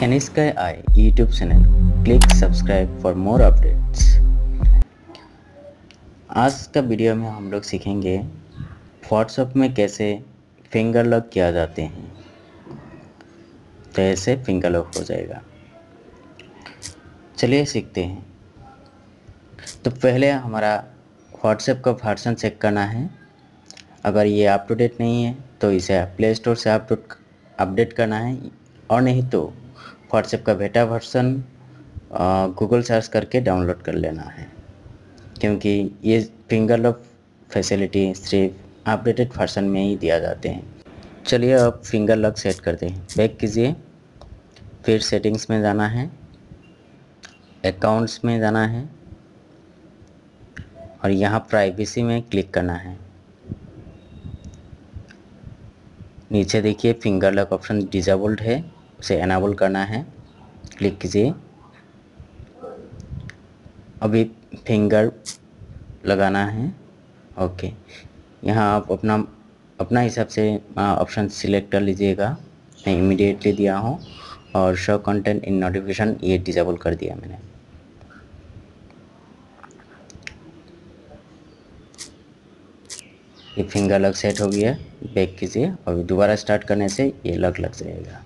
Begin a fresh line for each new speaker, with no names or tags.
Kaniska I YouTube channel. Click subscribe for more updates. आज का video में हम लोग सीखेंगे व्हाट्सएप में कैसे फिंगर लॉक किया जाते हैं। तो ऐसे फिंगर लॉक हो जाएगा। चलिए सीखते हैं। तो पहले हमारा व्हाट्सएप का वर्सन चेक करना है। अगर ये अप टू डेट नहीं है तो इसे प्ले स्टोर से अपडेट अपडेट करना है। और नहीं तो व्हाट्सएप का बेटा वर्सन गूगल सर्च करके डाउनलोड कर लेना है। क्योंकि ये फिंगर लॉक फैसिलिटी सिर्फ़ अपडेटेड वर्सन में ही दिया जाते हैं। चलिए अब फिंगर लॉक सेट करते हैं। बैक कीजिए। फिर सेटिंग्स में जाना है। अकाउंट्स में जाना है। और यहाँ प्राइवेसी में क्लिक करना है। नीचे देखिए फिंगर लॉक ऑप्शन डिजेबल्ड है। उसे एनाबल करना है। क्लिक कीजिए। अभी फिंगर लगाना है। ओके यहाँ आप अपना अपना हिसाब से ऑप्शन सिलेक्ट कर लीजिएगा। मैं इमीडिएटली दिया हूँ और शो कंटेंट इन नोटिफिकेशन ये डिजेबल कर दिया मैंने। ये फिंगर लग सेट हो गया। बैक कीजिए और दोबारा स्टार्ट करने से ये लग लग जाएगा।